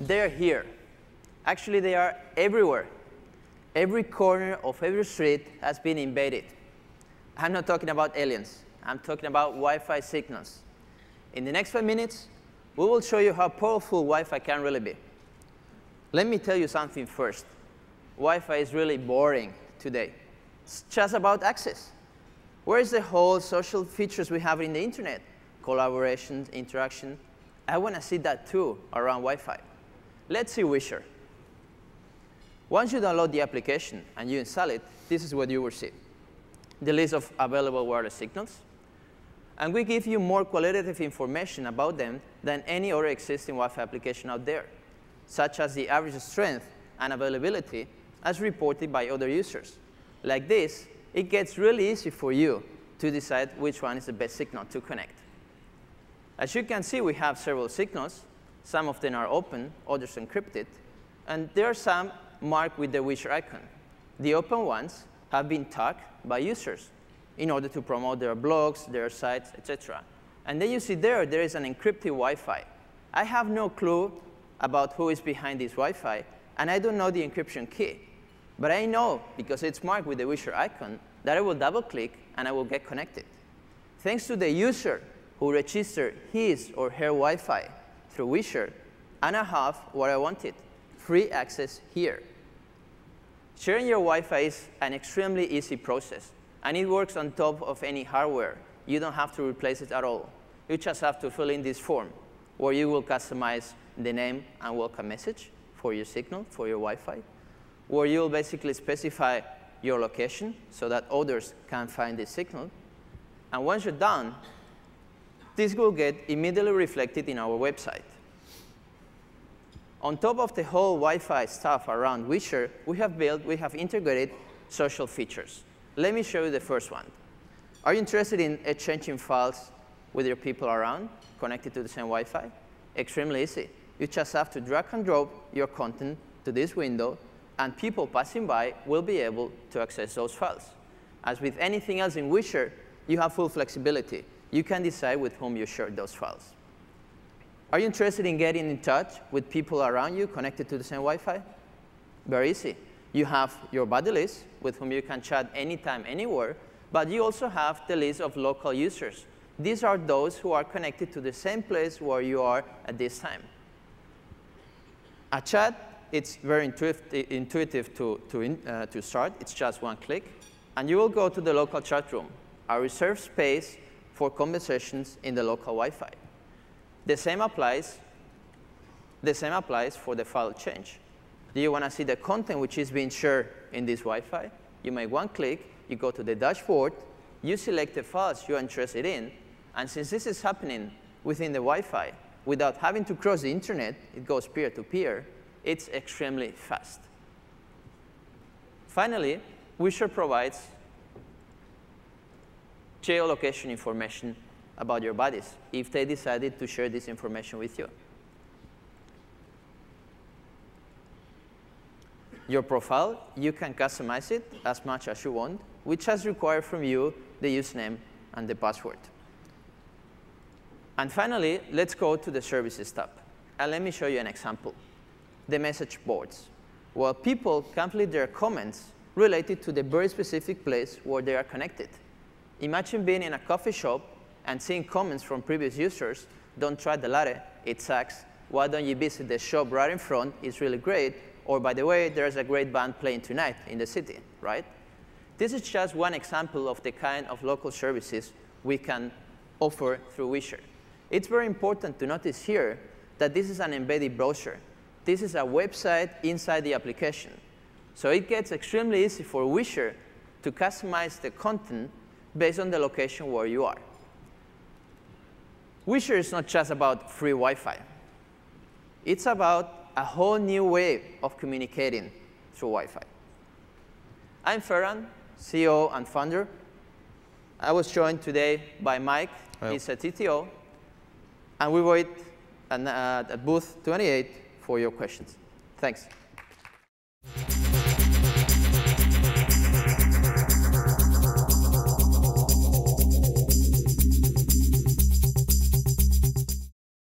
they're here. Actually, they are everywhere. Every corner of every street has been invaded. I'm not talking about aliens. I'm talking about Wi-Fi signals. In the next five minutes, we will show you how powerful Wi-Fi can really be. Let me tell you something first. Wi-Fi is really boring today. It's just about access. Where is the whole social features we have in the internet? Collaboration, interaction. I want to see that too around Wi-Fi. Let's see Whisher. Once you download the application and you install it, this is what you will see. The list of available wireless signals. And we give you more qualitative information about them than any other existing Wi-Fi application out there, such as the average strength and availability as reported by other users. Like this, it gets really easy for you to decide which one is the best signal to connect. As you can see, we have several signals. Some of them are open, others encrypted. And there are some marked with the Whisher icon. The open ones have been tagged by users in order to promote their blogs, their sites, etc. And then you see there, there is an encrypted Wi-Fi. I have no clue about who is behind this Wi-Fi, and I don't know the encryption key. But I know, because it's marked with the Whisher icon, that I will double-click and I will get connected. Thanks to the user who registered his or her Wi-Fi through Whisher, and I have what I wanted, free access here. Sharing your Wi-Fi is an extremely easy process, and it works on top of any hardware. You don't have to replace it at all. You just have to fill in this form, where you will customize the name and welcome message for your signal, for your Wi-Fi, where you'll basically specify your location so that others can find the signal. And once you're done, this will get immediately reflected in our website. On top of the whole Wi-Fi stuff around Whisher, we have built, we have integrated social features. Let me show you the first one. Are you interested in exchanging files with your people around, connected to the same Wi-Fi? Extremely easy. You just have to drag and drop your content to this window, and people passing by will be able to access those files. As with anything else in Whisher, you have full flexibility. You can decide with whom you share those files. Are you interested in getting in touch with people around you connected to the same Wi-Fi? Very easy. You have your buddy list with whom you can chat anytime, anywhere, but you also have the list of local users. These are those who are connected to the same place where you are at this time. A chat, it's very intuitive to, to, uh, to start. It's just one click. And you will go to the local chat room, a reserved space for conversations in the local Wi-Fi. The same applies, the same applies for the file change. Do you want to see the content which is being shared in this Wi-Fi? You make one click, you go to the dashboard, you select the files you're interested in, and since this is happening within the Wi-Fi, without having to cross the internet, it goes peer-to-peer, -peer, it's extremely fast. Finally, Whisher provides geolocation information about your buddies if they decided to share this information with you. Your profile, you can customize it as much as you want, which has required from you the username and the password. And finally, let's go to the services tab. And let me show you an example, the message boards. Well, people can leave their comments related to the very specific place where they are connected. Imagine being in a coffee shop and seeing comments from previous users. Don't try the latte, it sucks. Why don't you visit the shop right in front? It's really great. Or by the way, there's a great band playing tonight in the city, right? This is just one example of the kind of local services we can offer through Whisher. It's very important to notice here that this is an embedded browser. This is a website inside the application. So it gets extremely easy for Whisher to customize the content based on the location where you are. Whisher is not just about free Wi-Fi. It's about a whole new way of communicating through Wi-Fi. I'm Ferran, CEO and founder. I was joined today by Mike. He's a CTO. And we wait at, uh, at booth 28 for your questions. Thanks.